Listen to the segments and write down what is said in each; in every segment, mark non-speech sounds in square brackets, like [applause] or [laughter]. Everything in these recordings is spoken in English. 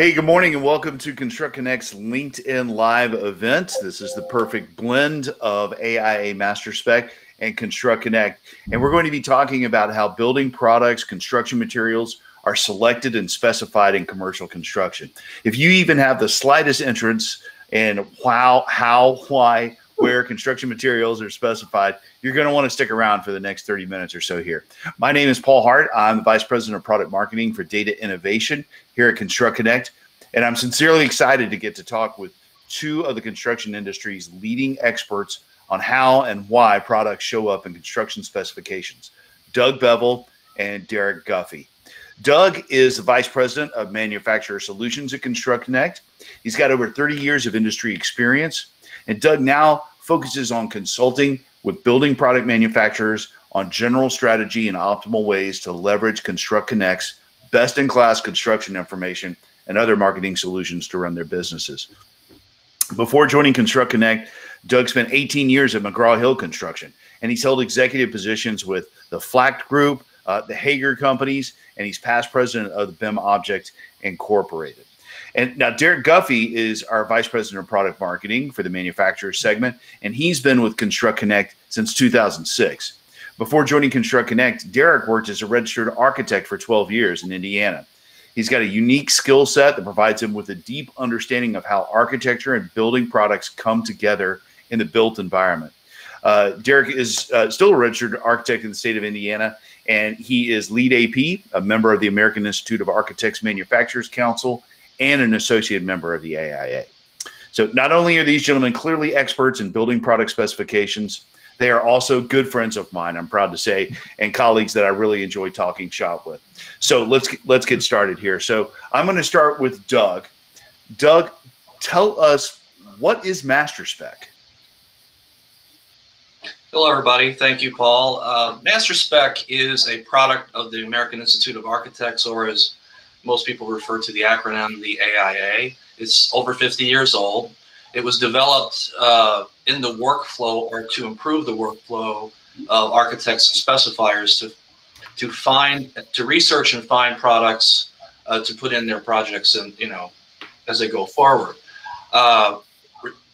Hey, good morning and welcome to Construct Connect's LinkedIn Live event. This is the perfect blend of AIA Master Spec and Construct Connect. And we're going to be talking about how building products, construction materials are selected and specified in commercial construction. If you even have the slightest interest in how, how, why, where construction materials are specified, you're going to want to stick around for the next 30 minutes or so here. My name is Paul Hart. I'm the Vice President of Product Marketing for Data Innovation here at Construct Connect. And I'm sincerely excited to get to talk with two of the construction industry's leading experts on how and why products show up in construction specifications Doug Bevill and Derek Guffey. Doug is the Vice President of Manufacturer Solutions at Construct Connect. He's got over 30 years of industry experience. And Doug now focuses on consulting with building product manufacturers on general strategy and optimal ways to leverage Construct Connect's best in class construction information and other marketing solutions to run their businesses. Before joining Construct Connect, Doug spent 18 years at McGraw Hill Construction, and he's held executive positions with the Flack Group, uh, the Hager Companies, and he's past president of the BIM Object Incorporated. And now Derek Guffey is our vice president of product marketing for the manufacturer segment, and he's been with Construct Connect since 2006. Before joining Construct Connect, Derek worked as a registered architect for 12 years in Indiana. He's got a unique skill set that provides him with a deep understanding of how architecture and building products come together in the built environment. Uh, Derek is uh, still a registered architect in the state of Indiana, and he is LEED AP, a member of the American Institute of Architects Manufacturers Council, and an associate member of the AIA. So not only are these gentlemen clearly experts in building product specifications, they are also good friends of mine. I'm proud to say, and colleagues that I really enjoy talking shop with. So let's let's get started here. So I'm going to start with Doug. Doug, tell us what is Master Spec. Hello, everybody. Thank you, Paul. Uh, Master Spec is a product of the American Institute of Architects, or as most people refer to the acronym, the AIA. It's over 50 years old. It was developed uh, in the workflow or to improve the workflow of architects and specifiers to to find to research and find products uh, to put in their projects and you know as they go forward. Uh,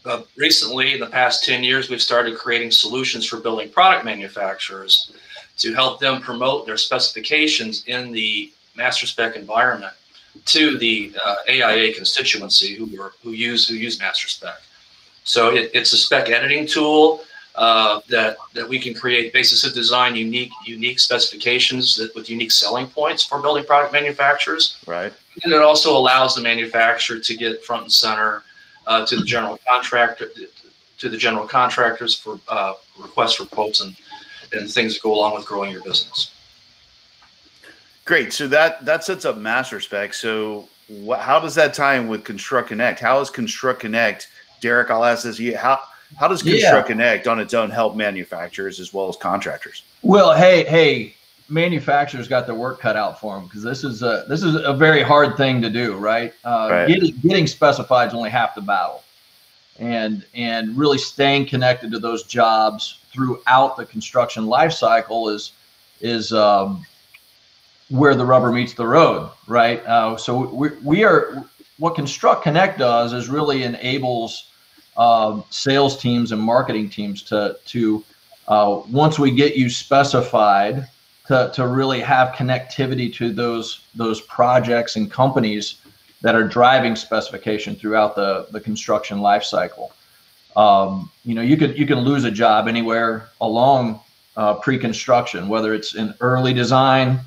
uh, recently, in the past 10 years, we've started creating solutions for building product manufacturers to help them promote their specifications in the master spec environment to the uh, AIA constituency who are, who use who use master spec. So it, it's a spec editing tool uh, that that we can create basis of design unique unique specifications that with unique selling points for building product manufacturers. Right. And it also allows the manufacturer to get front and center uh, to the general contractor to the general contractors for uh, requests for quotes and and things that go along with growing your business. Great. So that that sets up master spec. So wh- how does that tie in with Construct Connect? How is Construct Connect, Derek? I'll ask this. You how how does Construct yeah. Connect on its own help manufacturers as well as contractors? Well, hey, hey, manufacturers got their work cut out for them because this is a this is a very hard thing to do, right? Uh, right. Getting getting specified is only half the battle, and and really staying connected to those jobs throughout the construction life cycle is is um, where the rubber meets the road, right? Uh, so we, we are what Construct Connect does is really enables uh, sales teams and marketing teams to to uh, once we get you specified to, to really have connectivity to those those projects and companies that are driving specification throughout the the construction life cycle. Um, you know, you could you can lose a job anywhere along uh, pre-construction, whether it's in early design,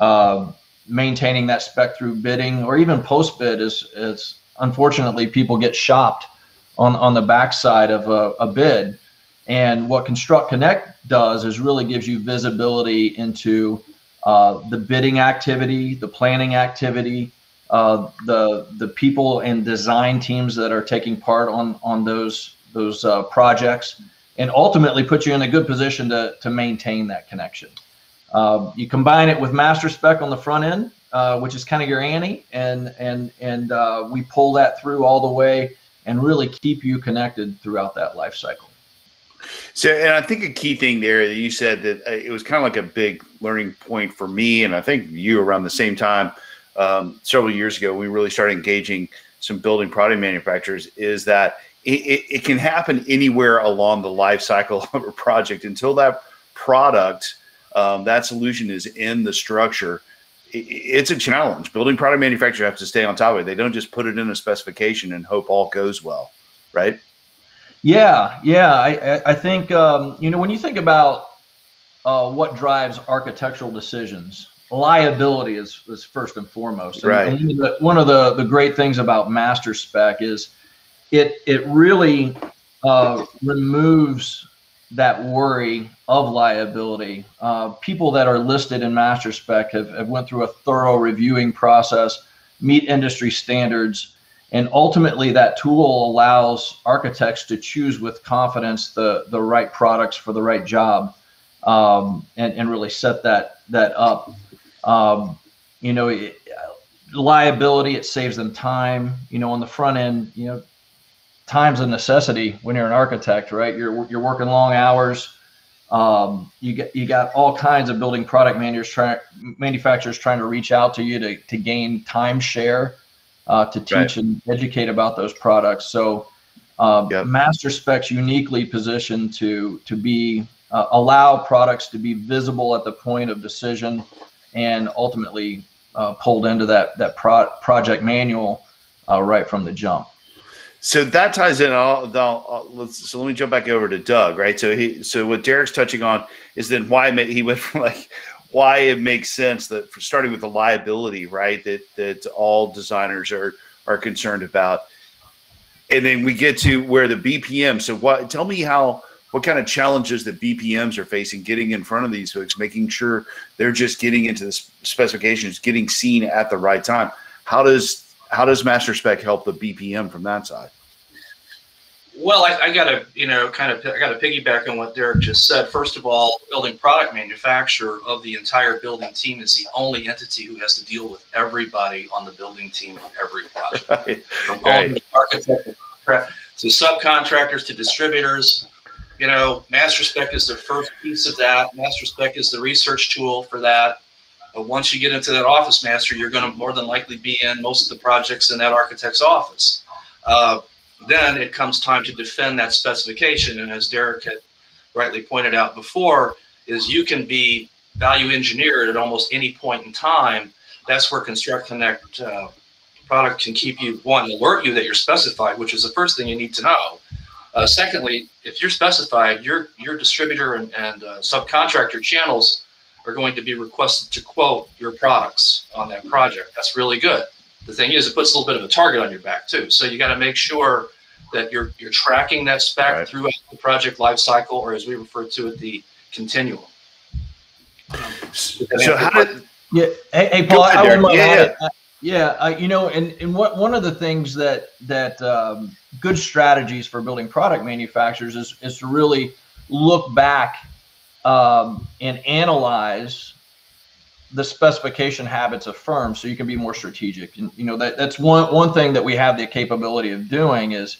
uh, maintaining that spec through bidding or even post bid is is unfortunately people get shopped on on the backside of a, a bid. And what Construct Connect does is really gives you visibility into uh, the bidding activity, the planning activity, uh, the the people and design teams that are taking part on on those those uh, projects, and ultimately put you in a good position to to maintain that connection. Uh, you combine it with master spec on the front end, uh, which is kind of your ante, and and and uh, we pull that through all the way and really keep you connected throughout that life cycle. So, and I think a key thing there that you said that uh, it was kind of like a big learning point for me, and I think you around the same time um, several years ago, we really started engaging some building product manufacturers. Is that it, it, it can happen anywhere along the life cycle [laughs] of a project until that product, um, that solution is in the structure. It, it's a challenge. Building product manufacturers have to stay on top of it. They don't just put it in a specification and hope all goes well, right? Yeah, yeah. I, I think um, you know when you think about uh, what drives architectural decisions, liability is, is first and foremost. And, right. And one of the, the great things about master spec is it it really uh, removes that worry of liability. Uh, people that are listed in master spec have, have went through a thorough reviewing process, meet industry standards, and ultimately that tool allows architects to choose with confidence the, the right products for the right job um, and, and really set that that up. Um, you know, it, liability, it saves them time. You know, on the front end, you know, time's a necessity when you're an architect, right? You're you're working long hours. Um, you get you got all kinds of building product manufacturers trying manufacturers trying to reach out to you to to gain time share, uh, to teach right. and educate about those products. So, uh, yep. Master Specs uniquely positioned to to be uh, allow products to be visible at the point of decision, and ultimately uh, pulled into that that pro- project manual uh, right from the jump. So that ties in. All, all, let's, so let me jump back over to Doug. Right. So he. So what Derek's touching on is then why he went from like why it makes sense that for starting with the liability, right? That that all designers are are concerned about, and then we get to where the BPM. So what? Tell me how. What kind of challenges that BPMs are facing getting in front of these folks, making sure they're just getting into the specifications, getting seen at the right time. How does how does master spec help the bpm from that side well i, I gotta you know kind of i gotta piggyback on what derek just said first of all building product manufacturer of the entire building team is the only entity who has to deal with everybody on the building team on every project [laughs] right. from right. architect to subcontractors to distributors you know master spec is the first piece of that master spec is the research tool for that but once you get into that office master, you're going to more than likely be in most of the projects in that architect's office. Uh, then it comes time to defend that specification. And as Derek had rightly pointed out before, is you can be value engineered at almost any point in time. That's where Construct Connect uh, product can keep you one alert you that you're specified, which is the first thing you need to know. Uh, secondly, if you're specified, your your distributor and, and uh, subcontractor channels are going to be requested to quote your products on that project. That's really good. The thing is, it puts a little bit of a target on your back too. So you got to make sure that you're you're tracking that spec right. throughout the project life cycle, or as we refer to it, the continuum. so how did yeah? Hey, hey Paul, I would yeah, yeah. Uh, yeah, uh, you know, and and what one of the things that that um, good strategies for building product manufacturers is is to really look back um, and analyze the specification habits of firms so you can be more strategic. And you know that that's one one thing that we have the capability of doing is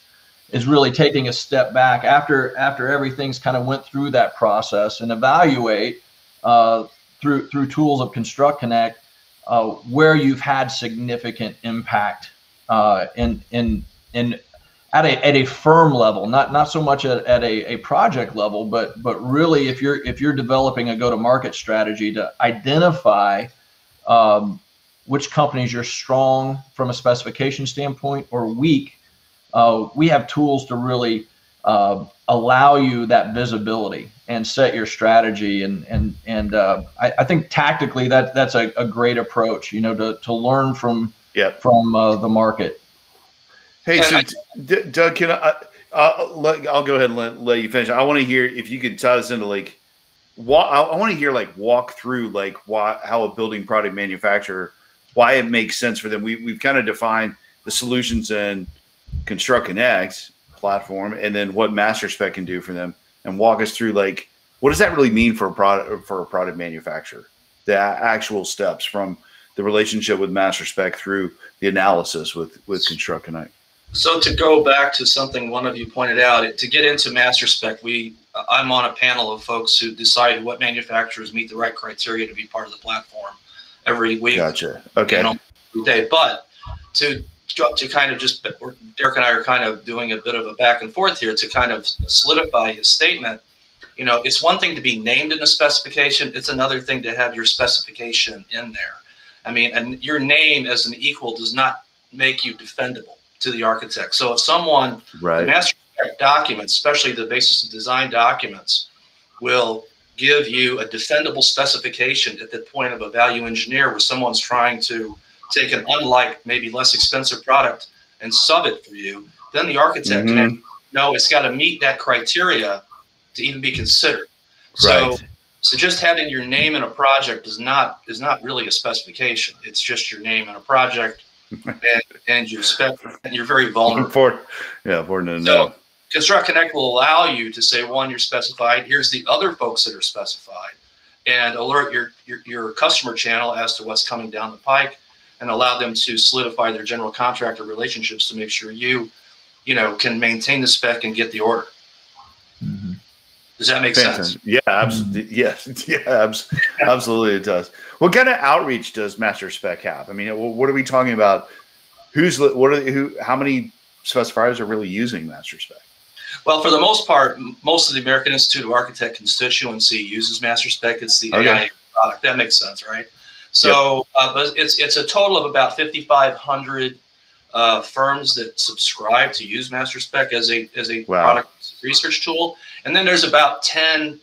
is really taking a step back after after everything's kind of went through that process and evaluate uh, through through tools of construct connect uh, where you've had significant impact uh, in in in at a at a firm level, not not so much at, at a, a project level, but but really if you're if you're developing a go-to-market strategy to identify um, which companies you're strong from a specification standpoint or weak, uh, we have tools to really uh, allow you that visibility and set your strategy and and and uh, I, I, think tactically that that's a, a, great approach you know to, to learn from yep. from uh, the market Hey, so I, Doug, can I? Uh, let, I'll go ahead and let, let you finish. I want to hear if you could tie us into like, what I, I want to hear like walk through like why how a building product manufacturer why it makes sense for them. We we've kind of defined the solutions in Construct Connect platform, and then what Master Spec can do for them, and walk us through like what does that really mean for a product for a product manufacturer? The actual steps from the relationship with Master Spec through the analysis with with Construct Connect. So to go back to something one of you pointed out, to get into master spec, we uh, I'm on a panel of folks who decide what manufacturers meet the right criteria to be part of the platform. every week. Gotcha. Okay. You know, day, but to to kind of just Derek and I are kind of doing a bit of a back and forth here to kind of solidify his statement. You know, it's one thing to be named in a specification; it's another thing to have your specification in there. I mean, and your name as an equal does not make you defendable to the architect. So if someone right. master documents, especially the basis of design documents, will give you a defendable specification at the point of a value engineer where someone's trying to take an unlike, maybe less expensive product and sub it for you, then the architect mm-hmm. can know it's got to meet that criteria to even be considered. So, so just having your name in a project is not is not really a specification. It's just your name in a project, and, and you spec, and you're very vulnerable. [laughs] For, yeah, important to so, know. Construct Connect will allow you to say, one, you're specified. Here's the other folks that are specified, and alert your, your, your customer channel as to what's coming down the pike and allow them to solidify their general contractor relationships to make sure you, you know, can maintain the spec and get the order. Mm-hmm. Does that make Fantastic. sense? Yeah, absolutely. Mm-hmm. Yes, [laughs] yeah, absolutely, it does. What kind of outreach does Master Spec have? I mean, what are we talking about? Who's what are who? How many specifiers are really using Master Spec? Well, for the most part, most of the American Institute of Architect constituency uses Master Spec. It's the okay. AI product. That makes sense, right? So, yep. uh, but it's it's a total of about 5,500 uh, firms that subscribe to use Master Spec as a as a wow. product research tool, and then there's about 10,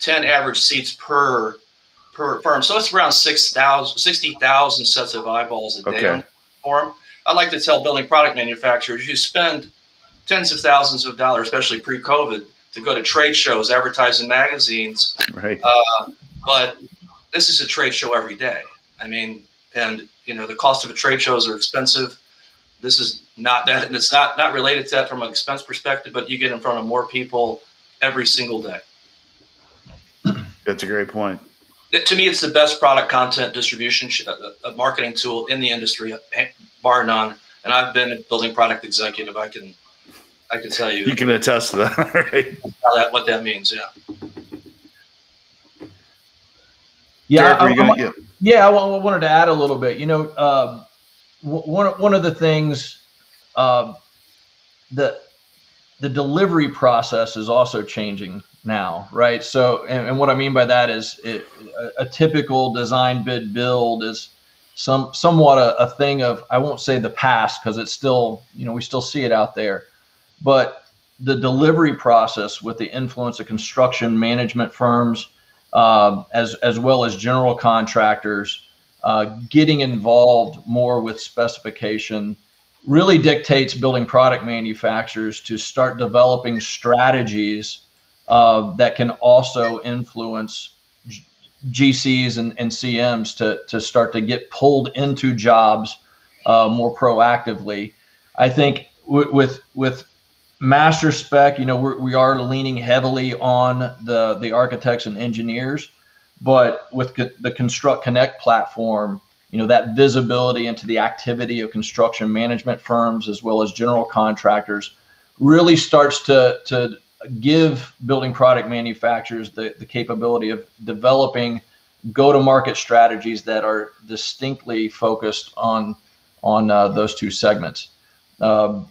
10 average seats per per firm. So it's around 6,000, 60,000 sets of eyeballs a day okay. on form. I like to tell building product manufacturers you spend tens of thousands of dollars, especially pre-COVID, to go to trade shows, advertising magazines. Right. Uh, but this is a trade show every day. I mean, and you know the cost of a trade shows are expensive. This is not that, and it's not not related to that from an expense perspective. But you get in front of more people every single day. That's a great point. It, to me, it's the best product content distribution a, uh, uh, marketing tool in the industry, bar none. And I've been a building product executive. I can I can tell you. You can attest to that, [laughs] right? That, what that means, yeah. Yeah, I, I, yeah. I wanted to add a little bit. You know, uh, one one of the things, uh, the the delivery process is also changing now, right? So, and, and what I mean by that is, it, a, a, typical design bid build is some somewhat a, a thing of I won't say the past because it's still you know we still see it out there, but the delivery process with the influence of construction management firms uh, as as well as general contractors uh, getting involved more with specification really dictates building product manufacturers to start developing strategies uh, that can also influence GCs and, and CMs to, to start to get pulled into jobs uh, more proactively. I think with with master spec, you know, we're, we are leaning heavily on the the architects and engineers, but with the Construct Connect platform, you know, that visibility into the activity of construction management firms as well as general contractors really starts to to give building product manufacturers the, the capability of developing go-to-market strategies that are distinctly focused on on uh, those two segments. Um,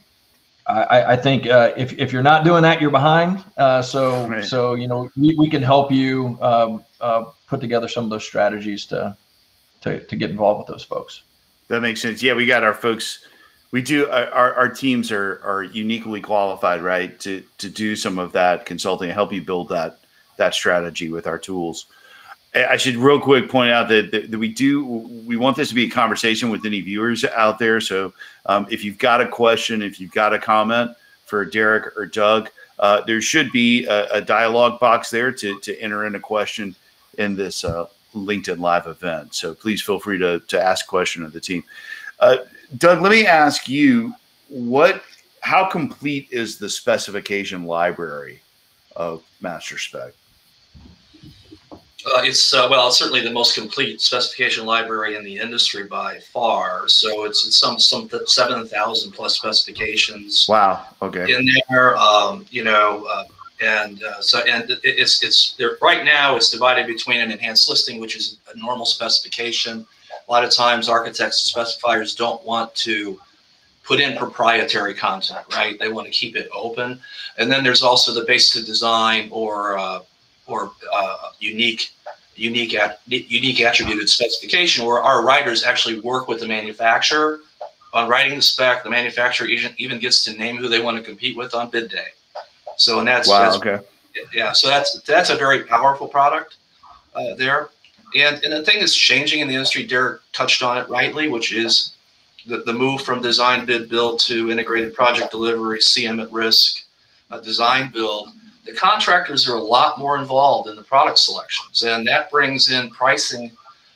I, I think uh, if, if you're not doing that, you're behind. Uh, so right. so you know we, we can help you um, uh, put together some of those strategies to, to to get involved with those folks. That makes sense. Yeah, we got our folks. We do our, our teams are are uniquely qualified, right, to to do some of that consulting, and help you build that that strategy with our tools. I should real quick point out that, that, that, we do we want this to be a conversation with any viewers out there. So um, if you've got a question, if you've got a comment for Derek or Doug, uh, there should be a, a, dialogue box there to, to enter in a question in this uh, LinkedIn Live event. So please feel free to, to ask question of the team. Uh, Doug, let me ask you what how complete is the specification library of Master Spec? Uh, it's uh, well, it's certainly the most complete specification library in the industry by far. So it's, it's some some seven thousand plus specifications. Wow. Okay. In there, um, you know, uh, and uh, so and it's it's there right now. It's divided between an enhanced listing, which is a normal specification, A lot of times architects and specifiers don't want to put in proprietary content, right? They want to keep it open. And then there's also the basic design or uh, or uh, unique unique at, unique attributed specification where our writers actually work with the manufacturer on writing the spec. The manufacturer even, even gets to name who they want to compete with on bid day. So and that's wow, that's, okay, yeah. So that's that's a very powerful product uh, there. And and the thing that's changing in the industry, Derek touched on it rightly, which is the, the move from design bid build to integrated project delivery, CM at risk, uh, design build the contractors are a lot more involved in the product selections, and that brings in pricing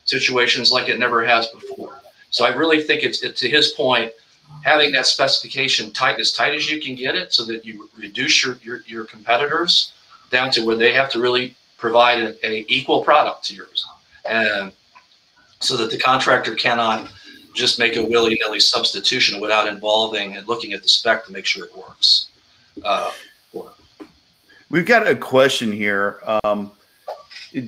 situations like it never has before. So I really think it's it, to his point, having that specification tight as tight as you can get it, so that you reduce your your, your competitors down to where they have to really provide a, a equal product to yours, and so that the contractor cannot just make a willy-nilly substitution without involving and looking at the spec to make sure it works. Uh, We've got a question here. Um,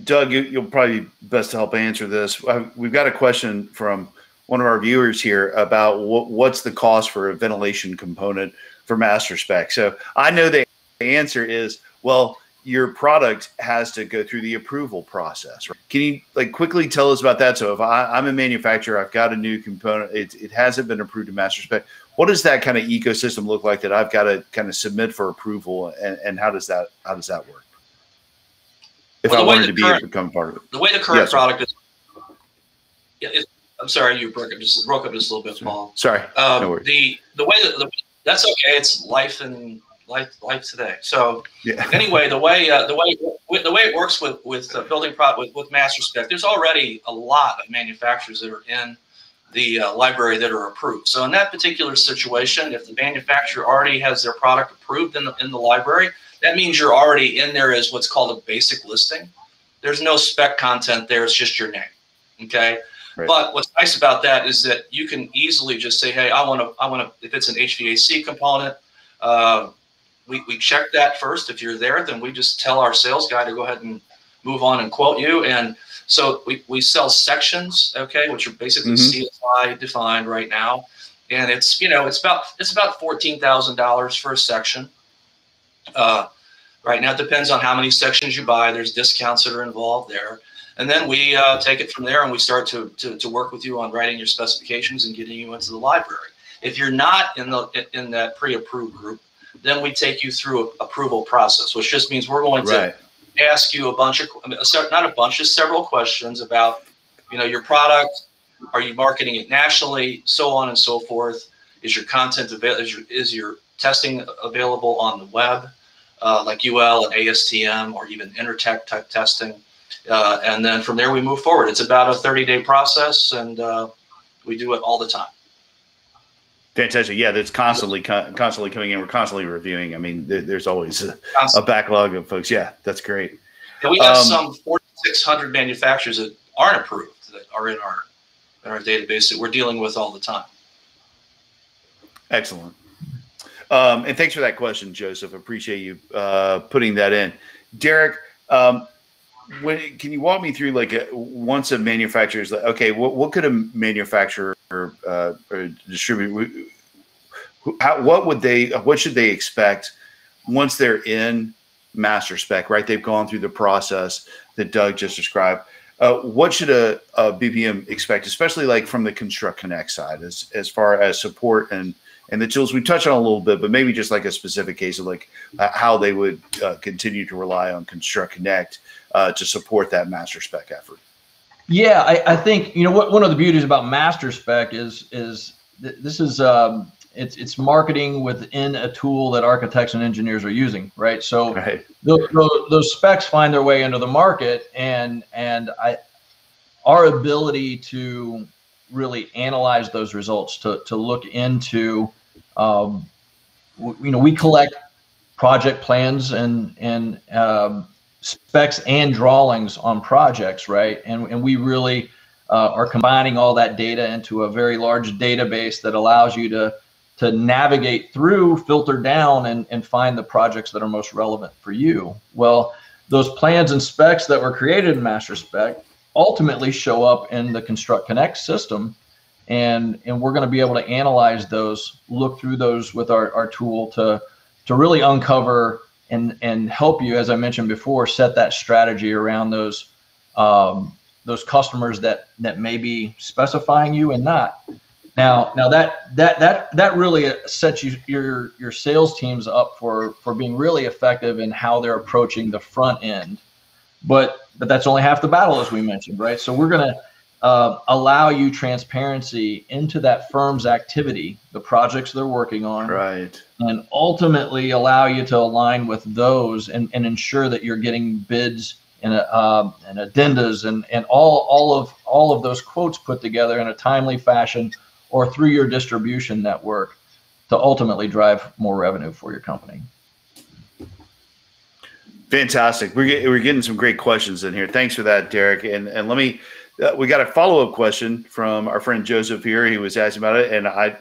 Doug, you, will probably best to help answer this. We've got a question from one of our viewers here about what, what's the cost for a ventilation component for master spec. So I know the answer is well, your product has to go through the approval process. Right? Can you like quickly tell us about that? So if I, am a manufacturer, I've got a new component, it, it hasn't been approved to master spec what does that kind of ecosystem look like that I've got to kind of submit for approval, and, and how does that how does that work? If well, I wanted to be current, become part of it, the way the current yes, product is, yeah, I'm sorry, you broke up just broke up just a little bit, Paul. Sorry, um, no the the way that the, that's okay. It's life and life life today. So yeah. [laughs] anyway, the way uh, the way the way it works with with uh, building prop with, with master spec, there's already a lot of manufacturers that are in the uh, library that are approved. So in that particular situation, if the manufacturer already has their product approved in the, in the library, that means you're already in there as what's called a basic listing. There's no spec content there, it's just your name. Okay. Right. But what's nice about that is that you can easily just say, hey, I want to, I want to, if it's an HVAC component, uh, we, we check that first. If you're there, then we just tell our sales guy to go ahead and move on and quote you. And so we, we sell sections, okay, which are basically mm-hmm. CSI defined right now. And it's, you know, it's about, it's about $14,000 for a section. Uh, right now, it depends on how many sections you buy. There's discounts that are involved there. And then we uh, take it from there and we start to, to, to work with you on writing your specifications and getting you into the library. If you're not in the in that pre-approved group, then we take you through a approval process, which just means we're going to ask you a bunch of not a bunch of several questions about you know your product are you marketing it nationally so on and so forth. Is your content available is your, is your testing available on the web uh, like ul and astm or even Intertek type testing uh, and then from there we move forward it's about a 30 day process and uh, we do it all the time Fantastic. Yeah, that's constantly constantly coming in. We're constantly reviewing. I mean, there's always a, a, backlog of folks. Yeah, that's great. And we have um, some 4,600 manufacturers that aren't approved that are in our in our database that we're dealing with all the time. Excellent. Um, and thanks for that question, Joseph. Appreciate you uh, putting that in. Derek, um, when, can you walk me through like a, once a manufacturer is like, okay, what, what could a manufacturer uh, or distribute? How, what would they? What should they expect once they're in master spec? Right, they've gone through the process that Doug just described. Uh, what should a, a, BPM expect, especially like from the Construct Connect side, as as far as support and and the tools we touched on a little bit, but maybe just like a specific case of like uh, how they would uh, continue to rely on Construct Connect uh, to support that master spec effort. Yeah, I, I think you know what one of the beauties about master spec is is th- this is um, it's it's marketing within a tool that architects and engineers are using, right? So right. Those, those specs find their way into the market, and and I our ability to really analyze those results to to look into um, you know we collect project plans and and um, specs and drawings on projects, right? And, and we really uh, are combining all that data into a very large database that allows you to to navigate through, filter down, and, and find the projects that are most relevant for you. Well, those plans and specs that were created in Master Spec ultimately show up in the Construct Connect system. And, and we're going to be able to analyze those, look through those with our, our tool to, to really uncover and, and help you, as I mentioned before, set that strategy around those, um, those customers that, that may be specifying you and not. Now, now that that that that really sets you your your sales teams up for for being really effective in how they're approaching the front end. But but that's only half the battle, as we mentioned, right? So we're gonna uh, allow you transparency into that firm's activity, the projects they're working on, right, and ultimately allow you to align with those and, and ensure that you're getting bids and uh, and addendas and and all all of all of those quotes put together in a timely fashion or through your distribution network to ultimately drive more revenue for your company. Fantastic. We're, get, we're getting some great questions in here. Thanks for that, Derek. And and let me, uh, we got a follow up question from our friend Joseph here. He was asking about it, and I,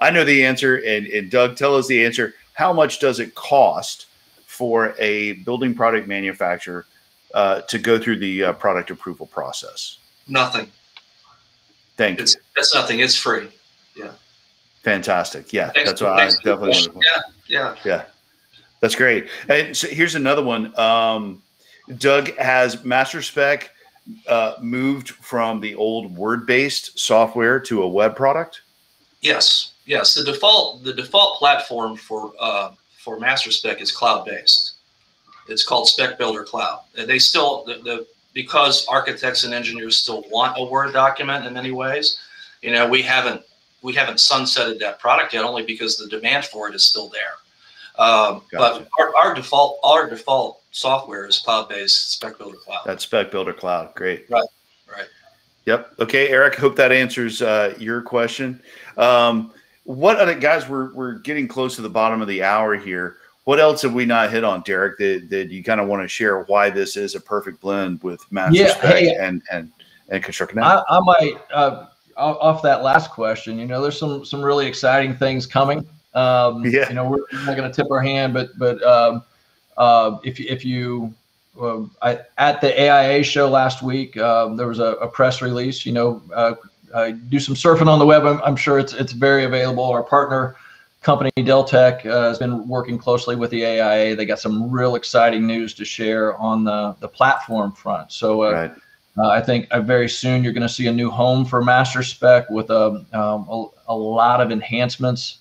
I know the answer. And, and Doug, tell us the answer. How much does it cost for a building product manufacturer uh, to go through the uh, product approval process? Nothing. Thank it's, you. That's nothing. It's free. Yeah. Fantastic. Yeah, Thanks, that's what I definitely. Yeah, yeah, yeah. That's great. And so here's another one. Um, Doug has Master Spec uh, moved from the old word-based software to a web product. Yes, yes. The default the default platform for uh, for Master Spec is cloud-based. It's called Spec Builder Cloud. And they still the, the because architects and engineers still want a Word document in many ways, you know, we haven't we haven't sunsetted that product yet, only because the demand for it is still there. Um, gotcha. But our, our, default our default software is cloud based Spec Builder Cloud. That's Spec Builder Cloud. Great. Right. Right. Yep. Okay, Eric. Hope that answers uh, your question. Um, what other guys? We're we're getting close to the bottom of the hour here. What else have we not hit on, Derek? That, that you kind of want to share why this is a perfect blend with Master yeah, Spec hey, and and and Construct I, I might uh, off that last question. You know, there's some some really exciting things coming. Um, yeah. You know, we're not going to tip our hand, but but um, uh, if if you uh, I, at the AIA show last week, um, there was a, a, press release. You know, uh, do some surfing on the web. I'm, I'm, sure it's it's very available. Our partner company Deltek uh, has been working closely with the AIA. They got some real exciting news to share on the the platform front. So. Uh, right. I think uh, very soon you're going to see a new home for Master Spec with a, um, um, a, a lot of enhancements,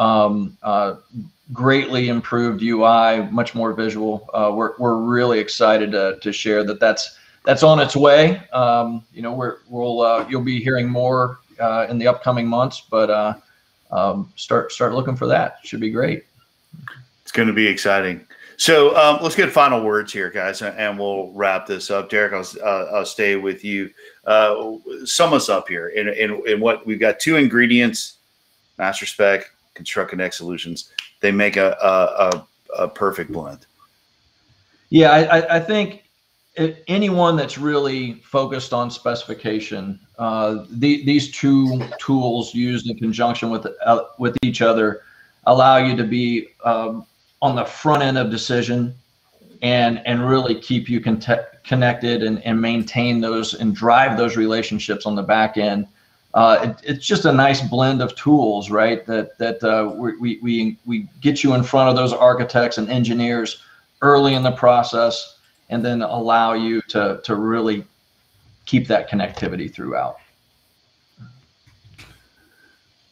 um, uh, greatly improved UI, much more visual. Uh, we're, we're really excited to, to share that that's that's on its way. Um, you know, we're, we'll uh, you'll be hearing more uh, in the upcoming months, but um, start start looking for that. Should be great. It's going to be exciting. So um, let's get final words here, guys, and we'll wrap this up. Derek, I'll, uh, I'll stay with you. Uh, sum us up here in, in, in, what we've got two ingredients Master Spec, Construct Connect Solutions. They make a, a, a, a perfect blend. Yeah, I, I think anyone that's really focused on specification, uh, the, these two tools used in conjunction with uh, with each other allow you to be um, on the front end of decision and and really keep you con- connected and, and maintain those and drive those relationships on the back end. Uh, it, it's just a nice blend of tools, right? That that uh, we, we we get you in front of those architects and engineers early in the process, and then allow you to to really keep that connectivity throughout.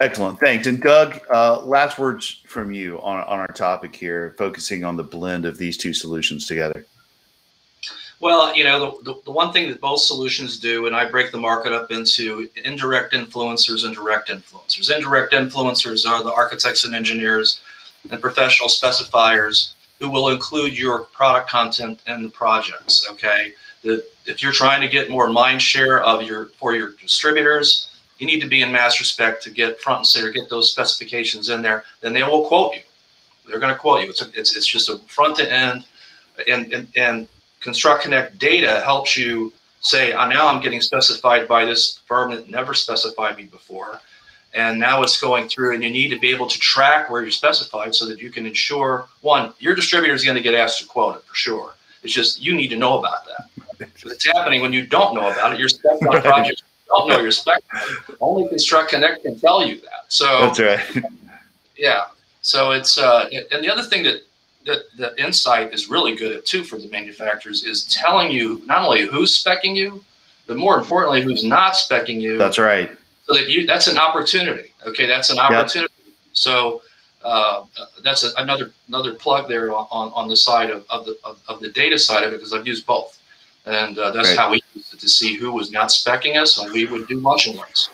Excellent. Thanks. And Doug, uh, last words from you on, on our topic here, focusing on the blend of these two solutions together. Well, you know, the, the one thing that both solutions do, and I break the market up into indirect influencers and direct influencers. Indirect influencers are the architects and engineers and professional specifiers who will include your product content in the projects. Okay. The, if you're trying to get more mind share of your for your distributors, you need to be in Master Spec to get front and center, get those specifications in there. Then they will quote you. They're going to quote you. It's a, it's it's just a front to end, and and, and Construct Connect data helps you say, oh, now I'm getting specified by this firm that never specified me before. And now it's going through, and you need to be able to track where you're specified so that you can ensure one, your distributor is going to get asked to quote it for sure. It's just you need to know about that. it's happening when you don't know about it. You're spec [laughs] on projects you don't know you're spec. Only Construct Connect can tell you that. So that's right. yeah. So it's uh, and the other thing that that the insight is really good at too for the manufacturers is telling you not only who's specking you, but more importantly who's not specking you. That's right. So that you that's an opportunity. Okay, that's an opportunity. Yep. So uh, that's a, another another plug there on, on the side of, of the of, of, the data side of it because I've used both, and uh, that's how we used it to see who was not specking us, and we would do lunch and learns.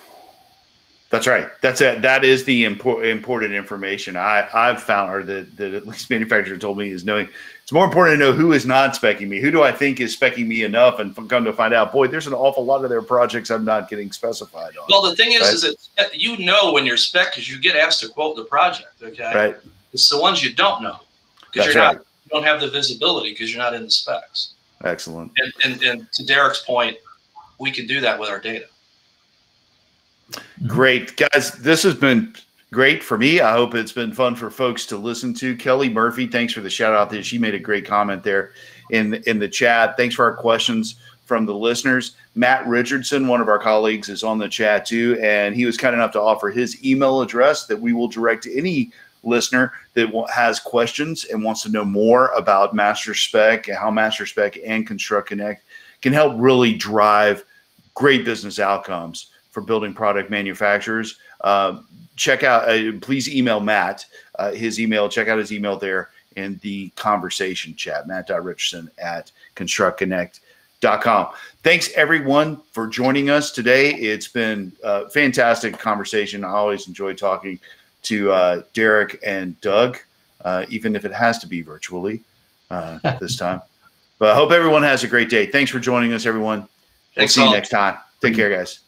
That's right. That's it. That is the important important information I I've found, or that that at least manufacturer told me is knowing. It's more important to know who is not specking me. Who do I think is specking me enough, and come to find out, boy, there's an awful lot of their projects I'm not getting specified on. Well, the thing is, right? is that you know when you're spec because you get asked to quote the project. Okay. Right. It's the ones you don't know because you're right. not you don't have the visibility because you're not in the specs. Excellent. And, and and to Derek's point, we can do that with our data. Mm-hmm. Great, guys. This has been great for me. I hope it's been fun for folks to listen to. Kelly Murphy, thanks for the shout out there. She made a great comment there in in the chat. Thanks for our questions from the listeners. Matt Richardson, one of our colleagues, is on the chat too, and he was kind enough to offer his email address that we will direct to any listener that has questions and wants to know more about Master Spec and how Master Spec and Construct Connect can help really drive great business outcomes for building product manufacturers. Uh, check out, uh, please email Matt, uh, his email, check out his email there in the conversation chat, matt.richardson at constructconnect.com. Thanks everyone for joining us today. It's been a fantastic conversation. I always enjoy talking to uh, Derek and Doug, uh, even if it has to be virtually uh, [laughs] this time. But I hope everyone has a great day. Thanks for joining us, everyone. Thanks we'll see all. you next time. Take care, guys.